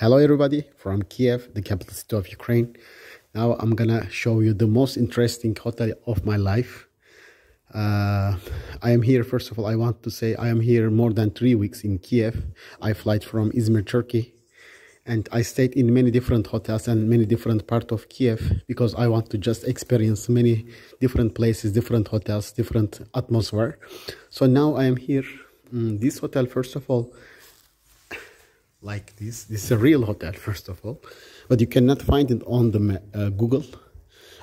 Hello everybody from Kiev, the capital city of Ukraine. Now I'm gonna show you the most interesting hotel of my life. Uh, I am here, first of all, I want to say I am here more than three weeks in Kiev. I flight from Izmir, Turkey. And I stayed in many different hotels and many different part of Kiev because I want to just experience many different places, different hotels, different atmosphere. So now I am here. Mm, this hotel, first of all, like this. This is a real hotel, first of all, but you cannot find it on the uh, Google.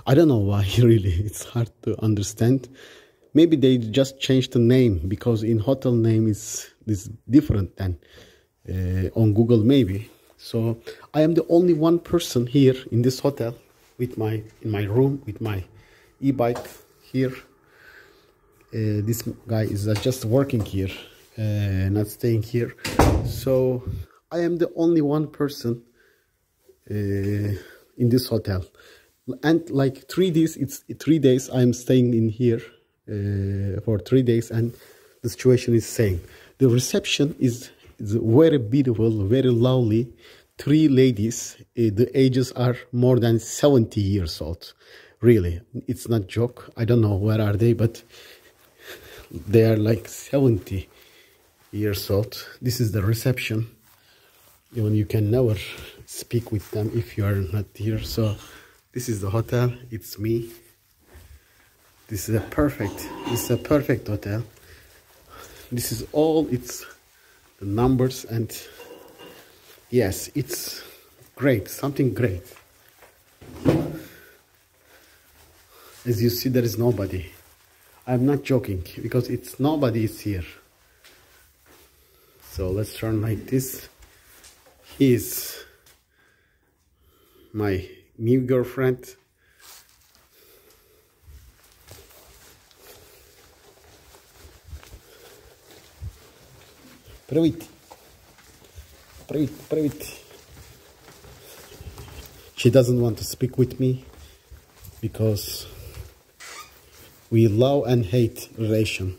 I don't know why, really. It's hard to understand. Maybe they just changed the name because in hotel name is is different than uh, on Google, maybe. So I am the only one person here in this hotel with my in my room with my e-bike here. Uh, this guy is just working here, uh, not staying here. So I am the only one person uh, in this hotel, and like three days, it's three days I'm staying in here uh, for three days, and the situation is same. The reception is, is very beautiful, very lovely. Three ladies, uh, the ages are more than 70 years old. Really, it's not joke. I don't know where are they, but they are like 70 years old. This is the reception you can never speak with them if you are not here. So this is the hotel. It's me. This is a perfect this is a perfect hotel. This is all its the numbers and yes it's great something great. As you see there is nobody. I'm not joking because it's nobody is here. So let's turn like this is my new girlfriend. Привіт. Привіт, привіт. She doesn't want to speak with me because we love and hate relation.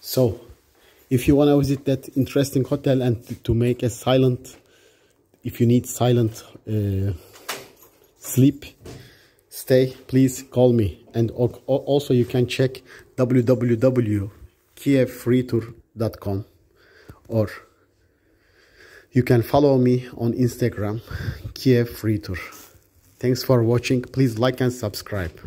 So, if you want to visit that interesting hotel and to make a silent if you need silent uh, sleep stay please call me. And also you can check www.kievfreetour.com or you can follow me on instagram kiev free tour. Thanks for watching. Please like and subscribe